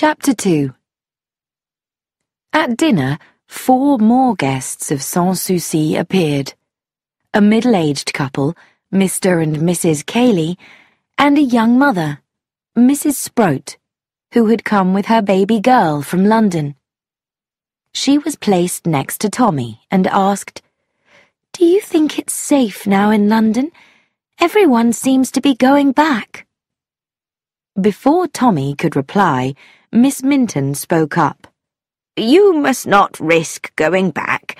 Chapter 2 At dinner, four more guests of Sans Souci appeared. A middle-aged couple, Mr. and Mrs. Cayley, and a young mother, Mrs. Sproat, who had come with her baby girl from London. She was placed next to Tommy and asked, Do you think it's safe now in London? Everyone seems to be going back. Before Tommy could reply, Miss Minton spoke up. You must not risk going back.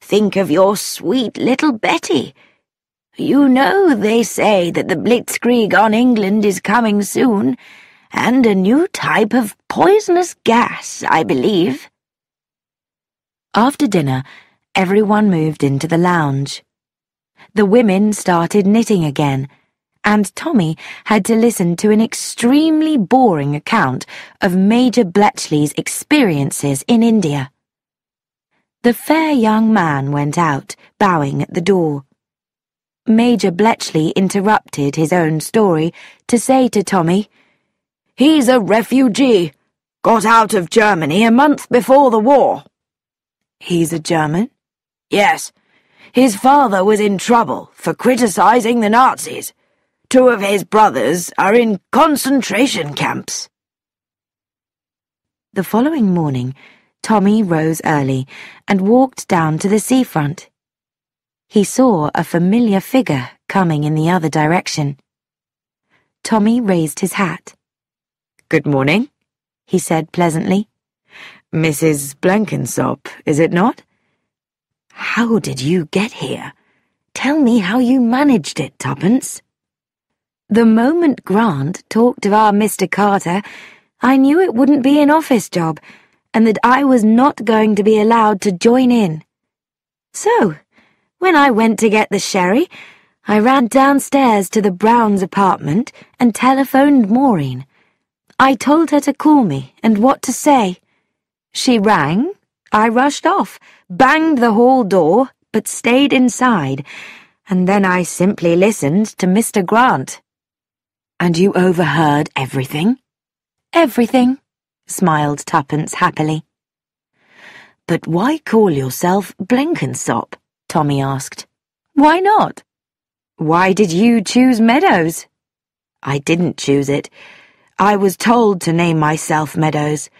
Think of your sweet little Betty. You know they say that the blitzkrieg on England is coming soon, and a new type of poisonous gas, I believe. After dinner, everyone moved into the lounge. The women started knitting again and Tommy had to listen to an extremely boring account of Major Bletchley's experiences in India. The fair young man went out, bowing at the door. Major Bletchley interrupted his own story to say to Tommy, He's a refugee, got out of Germany a month before the war. He's a German? Yes. His father was in trouble for criticizing the Nazis. Two of his brothers are in concentration camps. The following morning, Tommy rose early and walked down to the seafront. He saw a familiar figure coming in the other direction. Tommy raised his hat. Good morning, he said pleasantly. Mrs. Blenkinsop, is it not? How did you get here? Tell me how you managed it, Tuppence. The moment Grant talked of our Mr. Carter, I knew it wouldn't be an office job, and that I was not going to be allowed to join in. So, when I went to get the sherry, I ran downstairs to the Browns' apartment and telephoned Maureen. I told her to call me and what to say. She rang, I rushed off, banged the hall door, but stayed inside, and then I simply listened to Mr. Grant. And you overheard everything? Everything, smiled Tuppence happily. But why call yourself Blenkinsop? Tommy asked. Why not? Why did you choose Meadows? I didn't choose it. I was told to name myself Meadows.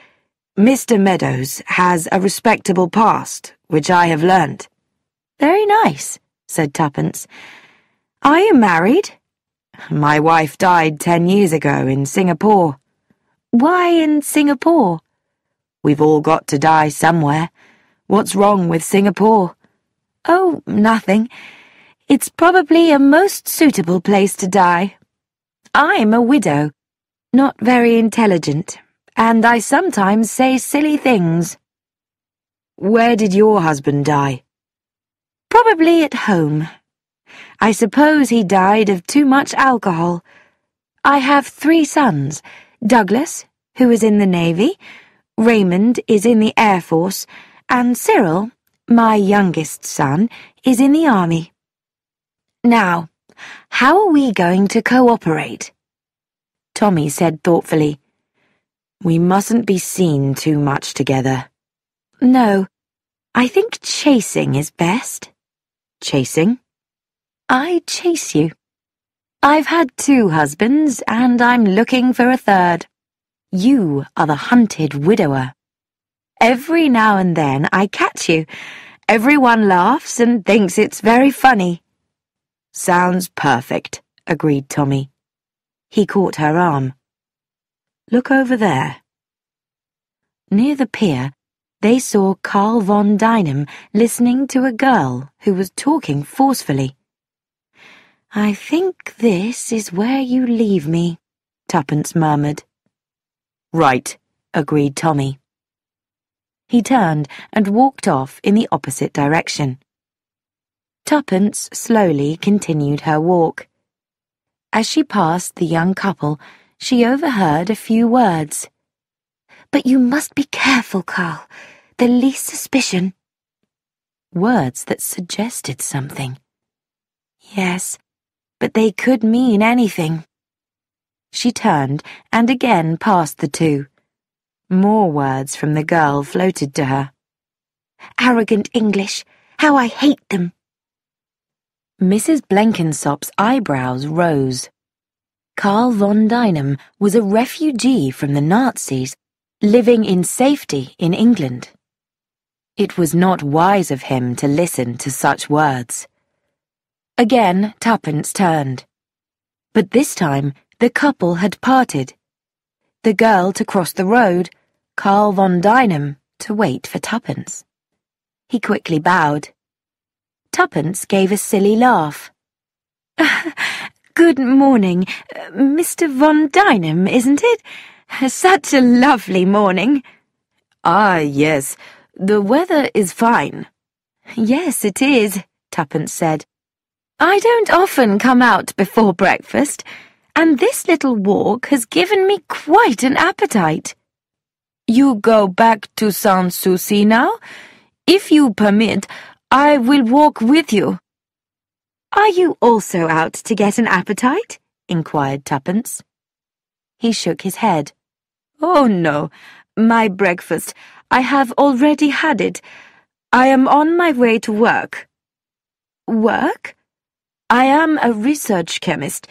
Mr. Meadows has a respectable past, which I have learnt. Very nice, said Tuppence. Are you married? My wife died ten years ago in Singapore. Why in Singapore? We've all got to die somewhere. What's wrong with Singapore? Oh, nothing. It's probably a most suitable place to die. I'm a widow, not very intelligent, and I sometimes say silly things. Where did your husband die? Probably at home. I suppose he died of too much alcohol. I have three sons Douglas, who is in the Navy, Raymond is in the Air Force, and Cyril, my youngest son, is in the Army. Now, how are we going to cooperate? Tommy said thoughtfully. We mustn't be seen too much together. No, I think chasing is best. Chasing? I chase you. I've had two husbands, and I'm looking for a third. You are the hunted widower. Every now and then I catch you. Everyone laughs and thinks it's very funny. Sounds perfect, agreed Tommy. He caught her arm. Look over there. Near the pier, they saw Carl von Deinim listening to a girl who was talking forcefully. I think this is where you leave me, Tuppence murmured. Right, agreed Tommy. He turned and walked off in the opposite direction. Tuppence slowly continued her walk. As she passed the young couple, she overheard a few words. But you must be careful, Carl. The least suspicion. Words that suggested something. Yes, but they could mean anything. She turned and again passed the two. More words from the girl floated to her. Arrogant English. How I hate them. Mrs. Blenkinsop's eyebrows rose. Carl von Deinim was a refugee from the Nazis, living in safety in England. It was not wise of him to listen to such words. Again, Tuppence turned. But this time, the couple had parted. The girl to cross the road, Carl von Deinim to wait for Tuppence. He quickly bowed. Tuppence gave a silly laugh. Good morning, Mr. von Deinim, isn't it? Such a lovely morning. Ah, yes. The weather is fine. Yes, it is, Tuppence said. I don't often come out before breakfast, and this little walk has given me quite an appetite. You go back to Sans Souci now? If you permit, I will walk with you. Are you also out to get an appetite? inquired Tuppence. He shook his head. Oh, no. My breakfast. I have already had it. I am on my way to work. Work? I am a research chemist.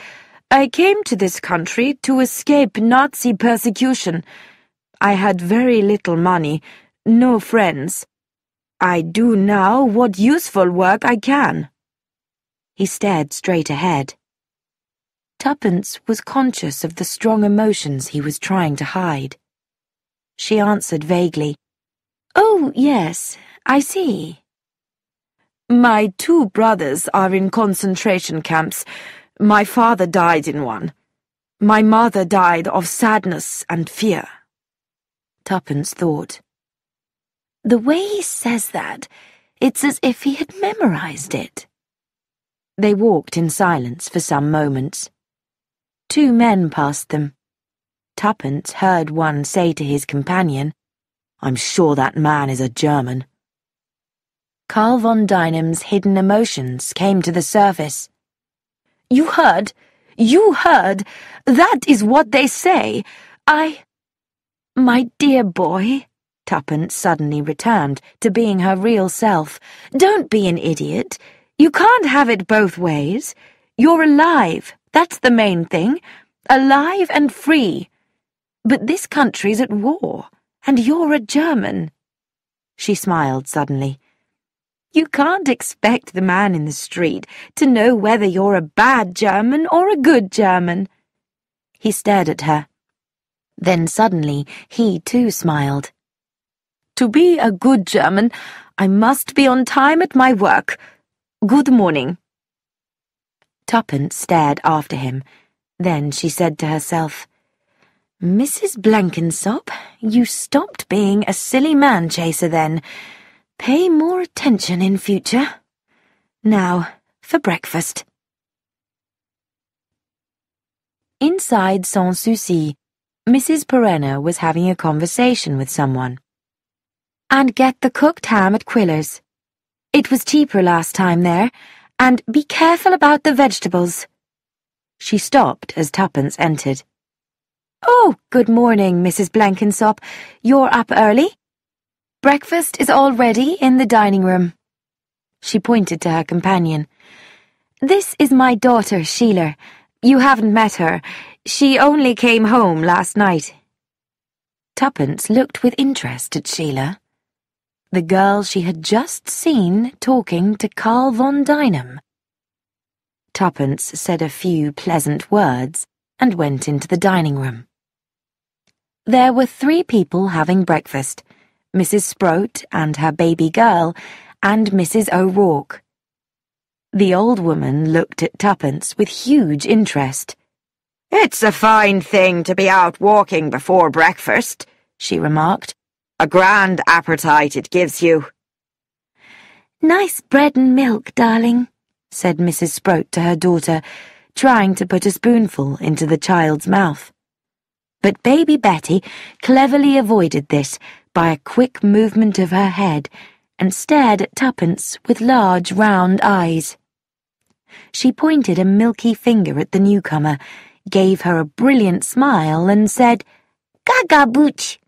I came to this country to escape Nazi persecution. I had very little money, no friends. I do now what useful work I can. He stared straight ahead. Tuppence was conscious of the strong emotions he was trying to hide. She answered vaguely, Oh, yes, I see. My two brothers are in concentration camps. My father died in one. My mother died of sadness and fear. Tuppence thought. The way he says that, it's as if he had memorized it. They walked in silence for some moments. Two men passed them. Tuppence heard one say to his companion, I'm sure that man is a German. Carl von Deinim's hidden emotions came to the surface. You heard? You heard? That is what they say. I... My dear boy, Tuppence suddenly returned to being her real self. Don't be an idiot. You can't have it both ways. You're alive, that's the main thing. Alive and free. But this country's at war, and you're a German. She smiled suddenly. You can't expect the man in the street to know whether you're a bad German or a good German. He stared at her. Then suddenly he too smiled. To be a good German, I must be on time at my work. Good morning. Tuppence stared after him. Then she said to herself, Mrs. Blenkinsop, you stopped being a silly man chaser then. Pay more attention in future. Now, for breakfast. Inside Sans Souci, Mrs. Perenna was having a conversation with someone and get the cooked ham at Quiller's. It was cheaper last time there, and be careful about the vegetables. She stopped as Tuppence entered. Oh, good morning, Mrs. Blenkinsop. You're up early? Breakfast is all ready in the dining room. She pointed to her companion. This is my daughter, Sheila. You haven't met her. She only came home last night. Tuppence looked with interest at Sheila the girl she had just seen talking to Carl von Deinim. Tuppence said a few pleasant words and went into the dining room. There were three people having breakfast, Mrs. Sproat and her baby girl, and Mrs. O'Rourke. The old woman looked at Tuppence with huge interest. It's a fine thing to be out walking before breakfast, she remarked. A grand appetite it gives you. Nice bread and milk, darling, said Mrs. Sproat to her daughter, trying to put a spoonful into the child's mouth. But baby Betty cleverly avoided this by a quick movement of her head and stared at Tuppence with large round eyes. She pointed a milky finger at the newcomer, gave her a brilliant smile, and said, Gaga Booch.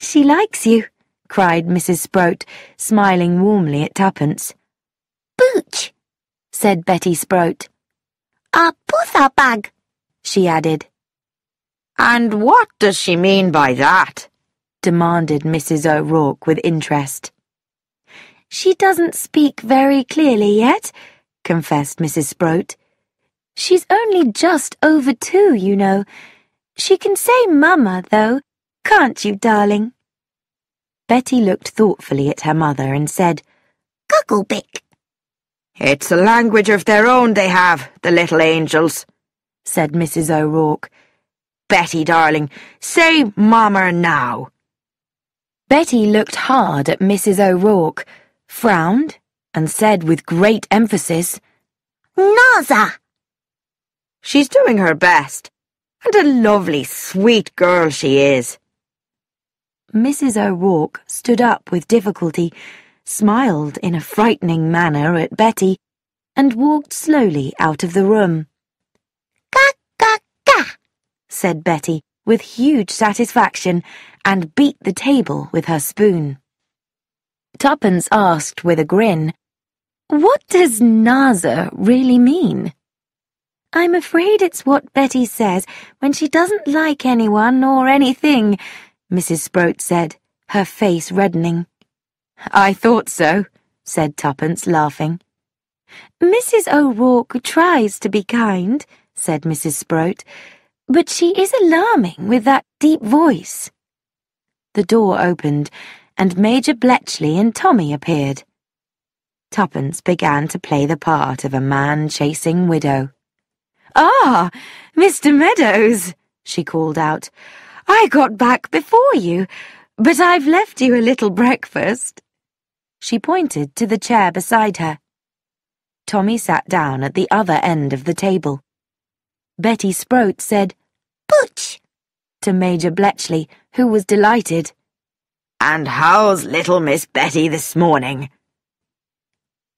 She likes you, cried Mrs. Sproat, smiling warmly at Tuppence. Booch, said Betty Sproat. A putha bag, she added. And what does she mean by that? Demanded Mrs. O'Rourke with interest. She doesn't speak very clearly yet, confessed Mrs. Sproat. She's only just over two, you know. She can say Mama, though, can't you, darling? Betty looked thoughtfully at her mother and said, Cucklebick. It's a language of their own they have, the little angels, said Mrs. O'Rourke. Betty, darling, say Mama now. Betty looked hard at Mrs. O'Rourke, frowned, and said with great emphasis, Naza. She's doing her best, and a lovely, sweet girl she is. Mrs. O'Rourke stood up with difficulty, smiled in a frightening manner at Betty, and walked slowly out of the room. Ka ka ka, said Betty with huge satisfaction, and beat the table with her spoon. Tuppence asked with a grin, What does Naza really mean? I'm afraid it's what Betty says when she doesn't like anyone or anything, Mrs. Sproat said, her face reddening. I thought so, said Tuppence, laughing. Mrs. O'Rourke tries to be kind, said Mrs. Sproat, but she is alarming with that deep voice. The door opened, and Major Bletchley and Tommy appeared. Tuppence began to play the part of a man-chasing widow. Ah, Mr. Meadows, she called out. I got back before you, but I've left you a little breakfast. She pointed to the chair beside her. Tommy sat down at the other end of the table. Betty Sproat said, Butch, to Major Bletchley, who was delighted. And how's little Miss Betty this morning?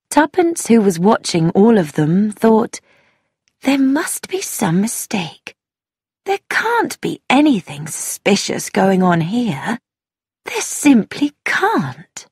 Tuppence, who was watching all of them, thought, There must be some mistake. There can't be anything suspicious going on here. There simply can't.